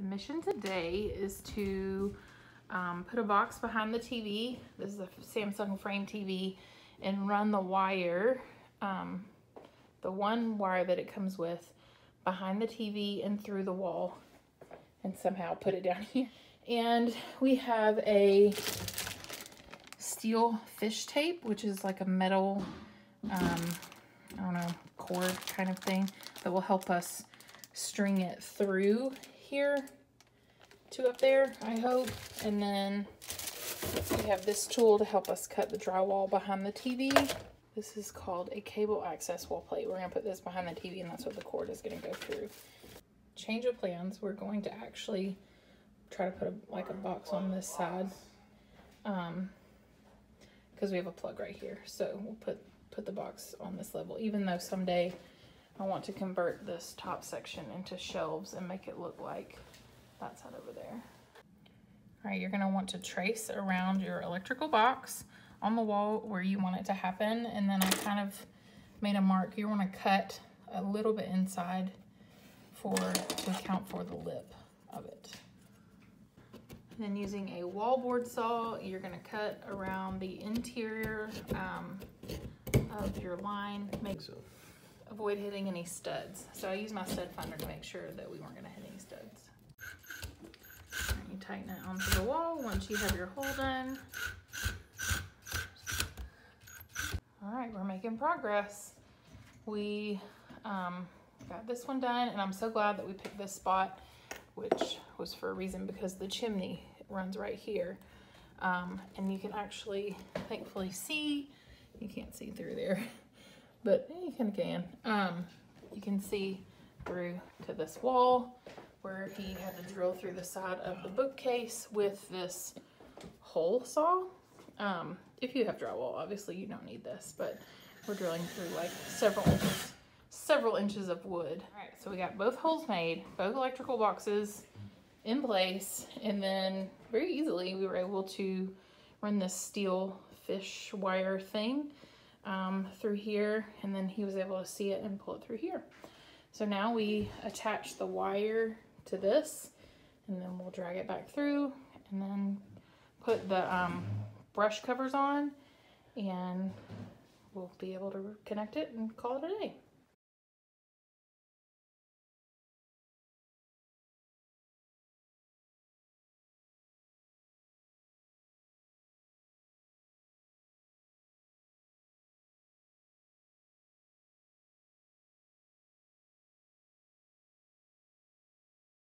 The mission today is to um, put a box behind the TV. This is a Samsung frame TV and run the wire, um, the one wire that it comes with behind the TV and through the wall and somehow put it down here. And we have a steel fish tape, which is like a metal, um, I don't know, cord kind of thing that will help us string it through here to up there, I hope. And then we have this tool to help us cut the drywall behind the TV. This is called a cable access wall plate. We're gonna put this behind the TV and that's what the cord is gonna go through. Change of plans. We're going to actually try to put a, like a box on this side. Um, because we have a plug right here. So we'll put, put the box on this level, even though someday I want to convert this top section into shelves and make it look like that side over there. All right, you're gonna want to trace around your electrical box on the wall where you want it to happen. And then I kind of made a mark. You wanna cut a little bit inside for to account for the lip of it. And then using a wallboard saw, you're gonna cut around the interior um, of your line. Make so avoid hitting any studs. So I use my stud finder to make sure that we weren't gonna hit any studs. You tighten it onto the wall once you have your hole done. All right, we're making progress. We um, got this one done and I'm so glad that we picked this spot, which was for a reason because the chimney runs right here. Um, and you can actually thankfully see, you can't see through there, but you kind of can. Um, you can see through to this wall where he had to drill through the side of the bookcase with this hole saw. Um, if you have drywall, obviously you don't need this, but we're drilling through like several inches, several inches of wood. All right, so we got both holes made, both electrical boxes in place, and then very easily we were able to run this steel fish wire thing um, through here and then he was able to see it and pull it through here. So now we attach the wire to this and then we'll drag it back through and then put the um, brush covers on and we'll be able to connect it and call it a day.